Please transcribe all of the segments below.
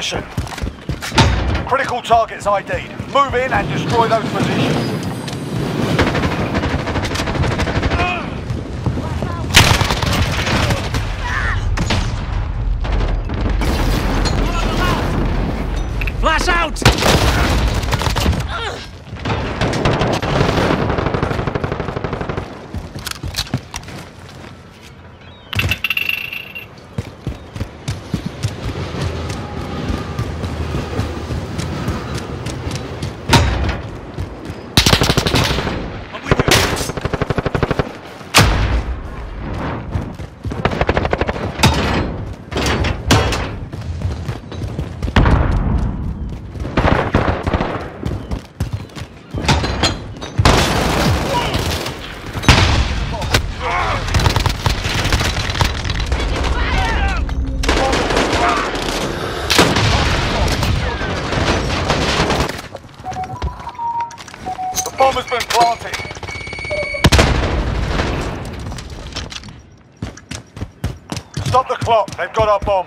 Mission. Critical targets ID'd. Move in and destroy those positions. Bomb has been planted. Stop the clock. They've got our bomb.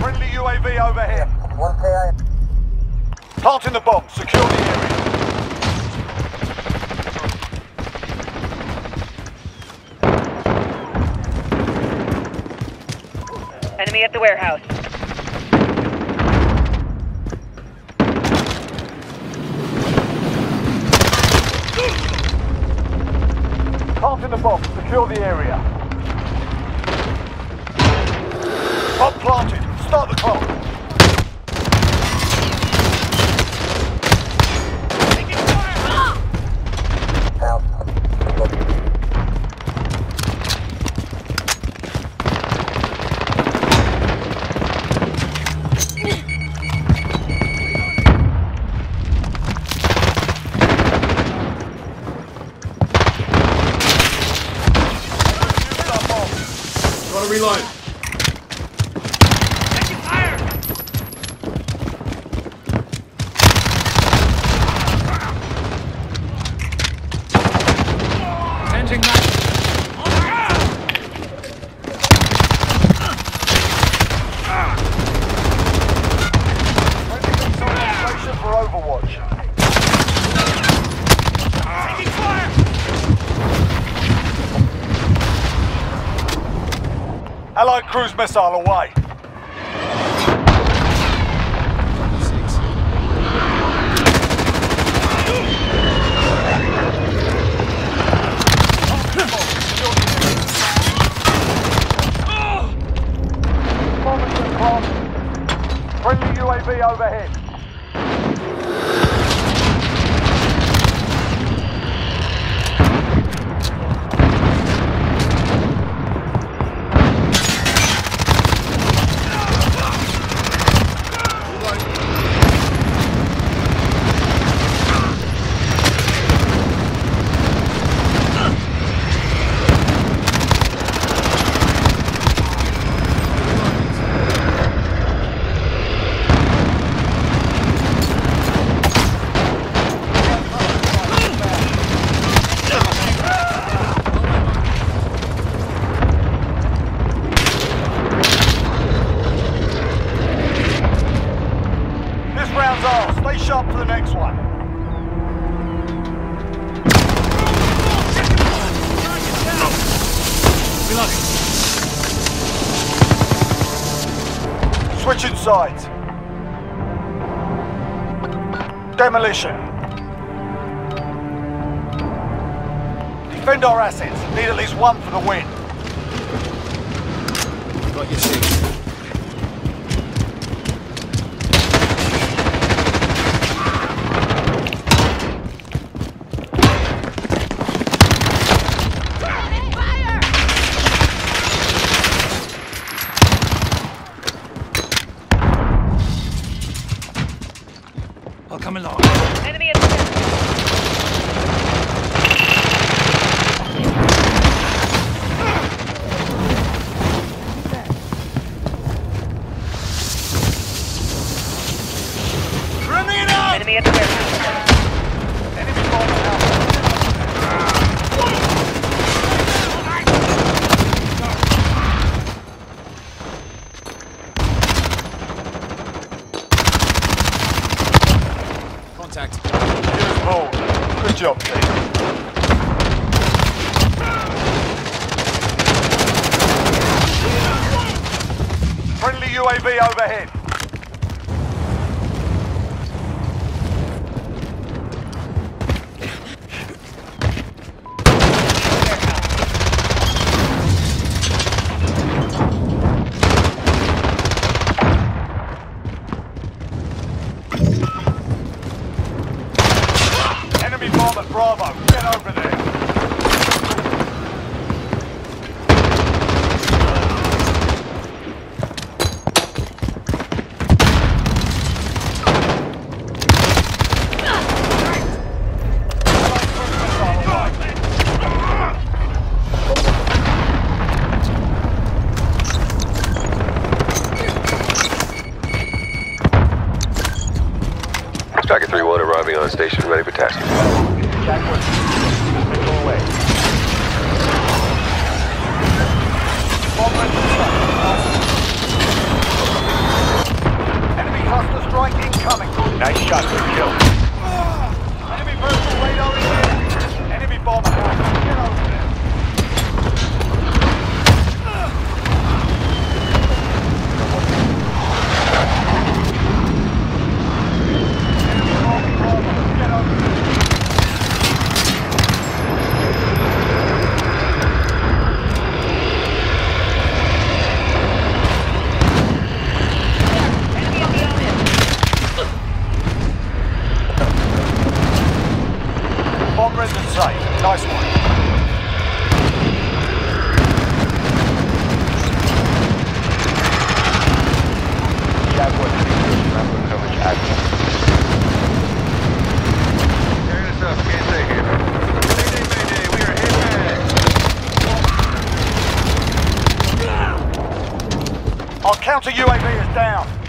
Friendly UAV overhead. One KI. Planting the bomb. Secure the area. At the warehouse. Planting the bomb. Secure the area. Bomb planted. Start the clock. Cruise missile away. Planted. Friendly UAV overhead. Stay sharp for the next one. Reloading. Switching sides. Demolition. Defend our assets. Need at least one for the win. Got your six. Job, team. Friendly UAV overhead. Enemy bomb at Bravo. Get over there. Striker 3-1 arriving on station, ready for tasking. Enemy cluster strike incoming. Nice shot, good kill. Enemy personal radar in. Enemy bomber. Get over there. Enemy bomber, bomber. Get over there. Enemy at the omen. Bomb rendered safe. Nice one. Jaguar 3 Bravo coverage active. Tearing us up, can't stay here. Mayday, mayday, we are back. Our counter UAV is down.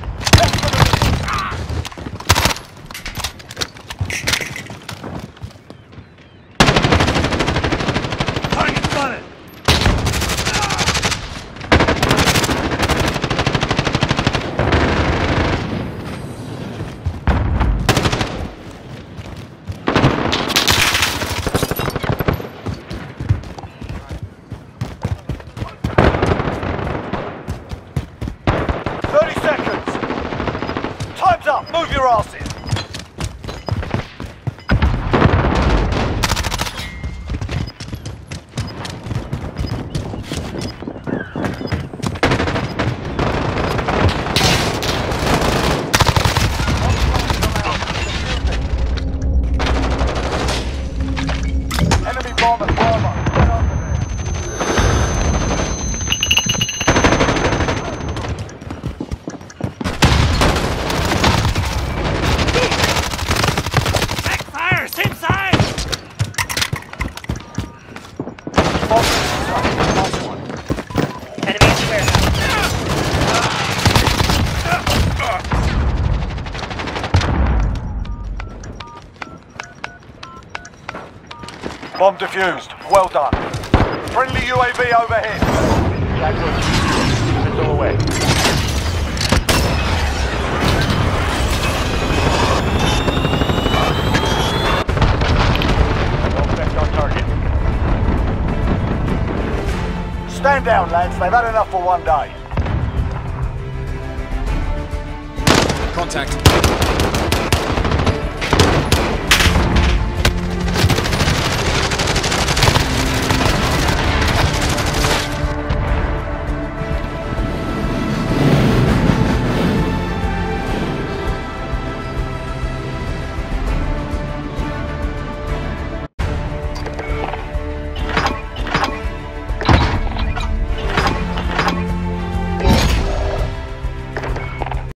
Move your asses. Enemy bomb at Bravo. Get over there. Back fire, same side. Bomb rendered safe. Nice one. Enemy at the warehouse. Bomb defused. Well done. Friendly UAV overhead. Missile target. Stand down, lads. They've had enough for one day. Contact.